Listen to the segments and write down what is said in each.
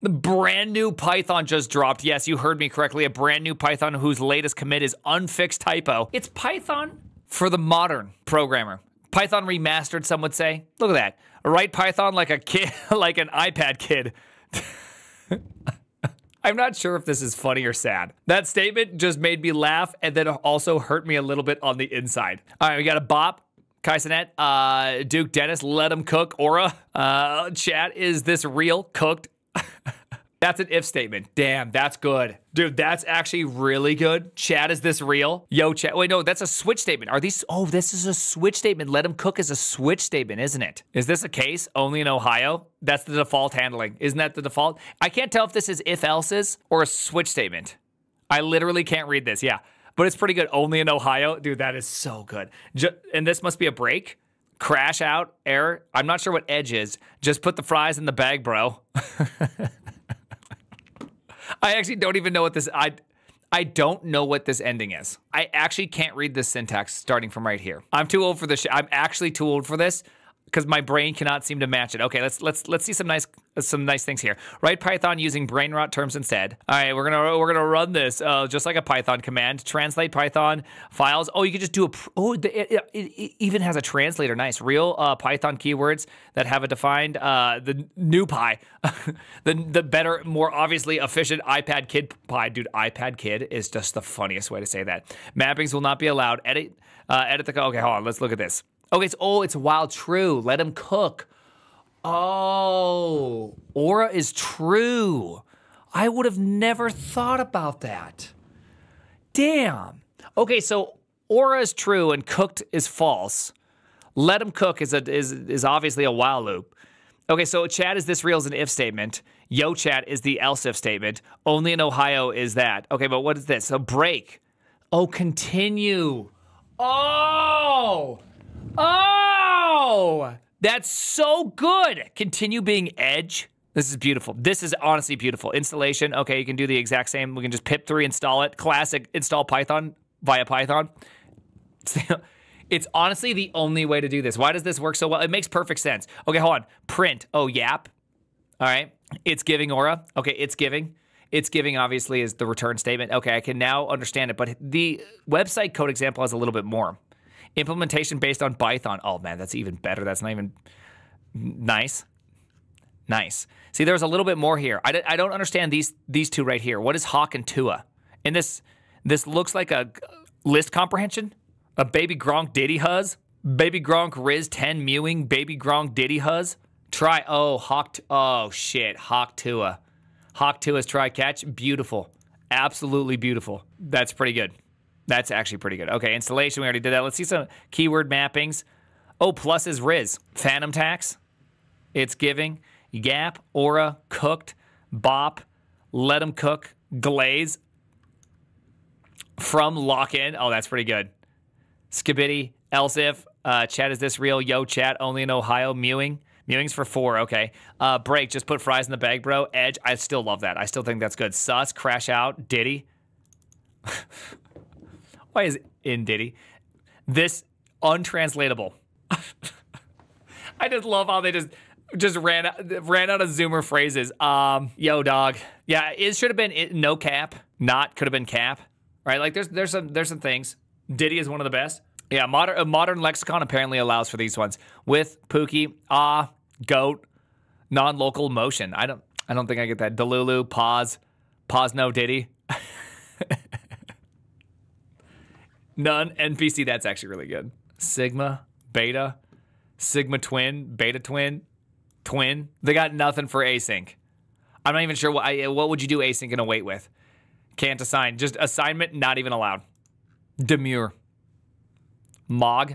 The brand new Python just dropped. Yes, you heard me correctly. A brand new Python whose latest commit is unfixed typo. It's Python for the modern programmer. Python remastered, some would say. Look at that. Write Python like a kid, like an iPad kid. I'm not sure if this is funny or sad. That statement just made me laugh and then also hurt me a little bit on the inside. All right, we got a bop. Kai Cenat, uh, Duke Dennis, let him cook. Aura, uh, chat, is this real? Cooked. That's an if statement. Damn, that's good. Dude, that's actually really good. Chad, is this real? Yo, Chad. Wait, no, that's a switch statement. Are these? Oh, this is a switch statement. Let him cook is a switch statement, isn't it? Is this a case only in Ohio? That's the default handling. Isn't that the default? I can't tell if this is if else's or a switch statement. I literally can't read this. Yeah, but it's pretty good. Only in Ohio. Dude, that is so good. And this must be a break. Crash out, error. I'm not sure what edge is. Just put the fries in the bag, bro. I actually don't even know what this I I don't know what this ending is. I actually can't read this syntax starting from right here. I'm too old for this. I'm actually too old for this because my brain cannot seem to match it. Okay, let's let's let's see some nice some nice things here. Write Python using brain rot terms instead. All right, we're gonna we're gonna run this uh, just like a Python command. Translate Python files. Oh, you could just do a oh it, it, it even has a translator. Nice, real uh, Python keywords that have a defined uh, the new Pi, the the better, more obviously efficient iPad Kid Pi. Dude, iPad Kid is just the funniest way to say that. Mappings will not be allowed. Edit uh, edit the okay. Hold on, let's look at this. Okay, it's oh, it's while true. Let him cook. Oh, aura is true. I would have never thought about that. Damn. Okay, so aura is true and cooked is false. Let him cook is a is is obviously a while loop. Okay, so chat is this real is an if statement. Yo chat is the else if statement. Only in Ohio is that. Okay, but what is this? A break. Oh, continue. Oh. Oh, that's so good. Continue being edge. This is beautiful. This is honestly beautiful. Installation. Okay, you can do the exact same. We can just pip3 install it. Classic install Python via Python. It's honestly the only way to do this. Why does this work so well? It makes perfect sense. Okay, hold on. Print. Oh, yap. All right. It's giving aura. Okay, it's giving. It's giving obviously is the return statement. Okay, I can now understand it, but the website code example has a little bit more. Implementation based on Python. Oh man, that's even better. That's not even nice. Nice. See, there's a little bit more here. I, I don't understand these these two right here. What is Hawk and Tuah? And this this looks like a list comprehension. A baby Gronk Diddy Huzz. Baby Gronk Riz 10 mewing. Baby Gronk Diddy Huzz. Try. Oh, Hawk. Oh, shit. Hawk Tuah. Hawk Tuah's try catch. Beautiful. Absolutely beautiful. That's pretty good. That's actually pretty good. Okay, installation. We already did that. Let's see some keyword mappings. Oh, plus is Riz. Fanum tax. It's giving. Gap. Aura. Cooked. Bop. Let them cook. Glaze. From lock in. Oh, that's pretty good. Skibidi, else if, uh, chat is this real? Yo, chat, only in Ohio, mewing. Mewing's for four, okay. Uh, break, just put fries in the bag, bro. Edge, I still love that. I still think that's good. Sus, crash out, Diddy. Why is in Diddy? This untranslatable. I just love how they just just ran out, ran out of Zoomer phrases. Um, yo, dog. Yeah, it should have been it, no cap. Not could have been cap. Right? Like there's there's some there's some things. Diddy is one of the best. Yeah, modern modern lexicon apparently allows for these ones with Pookie, ah, goat, non-local motion. I don't I don't think I get that. Delulu, pause, pause, no Diddy. None NPC. That's actually really good. Sigma, beta, Sigma twin, beta twin, twin. They got nothing for async. I'm not even sure what I, what would you do async and await with. Can't assign. Just assignment not even allowed. Demure. Mog.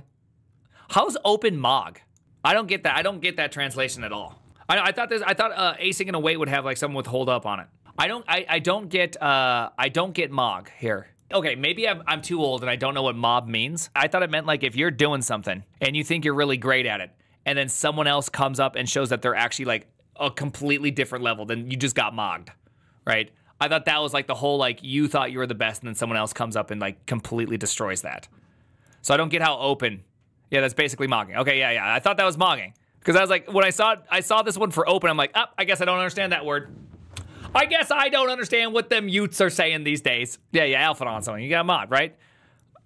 How's open mog? I don't get that. I don't get that translation at all. I, I thought this. I thought uh, async and await would have like someone with hold up on it. I don't. I, I don't get. Uh, I don't get mog here. Okay, maybe I'm, I'm too old and I don't know what mob means. I thought it meant like if you're doing something and you think you're really great at it, and then someone else comes up and shows that they're actually like a completely different level, then you just got mogged, right? I thought that was like the whole like you thought you were the best, and then someone else comes up and like completely destroys that. So I don't get how open. Yeah, that's basically mogging. Okay, yeah, yeah. I thought that was mogging because I was like, when I saw I saw this one for open, I'm like, oh, I guess I don't understand that word. I guess I don't understand what them Utes are saying these days. Yeah, yeah, Alpha on something. You got a mod, right?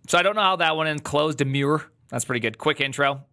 So I don't know how that one ends. Closed demure. That's pretty good. Quick intro.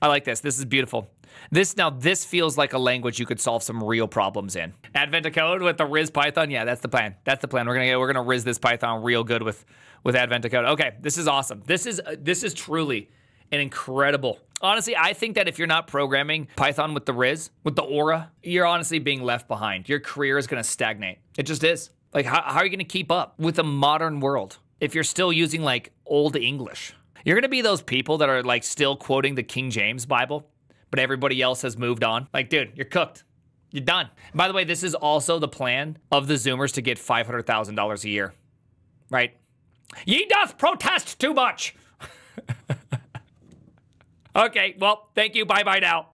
I like this. This is beautiful. This now this feels like a language you could solve some real problems in. Advent code with the Riz Python. Yeah, that's the plan. That's the plan. We're gonna get, we're gonna Riz this Python real good with with Advent code. Okay, this is awesome. This is uh, this is truly an incredible. Honestly, I think that if you're not programming Python with the Riz, with the Aura, you're honestly being left behind. Your career is gonna stagnate. It just is. Like, how, how are you gonna keep up with the modern world if you're still using like old English? You're going to be those people that are like still quoting the King James Bible, but everybody else has moved on. Like, dude, you're cooked. You're done. By the way, this is also the plan of the Zoomers to get $500,000 a year, right? Ye doth protest too much. Okay, well, thank you. Bye bye now.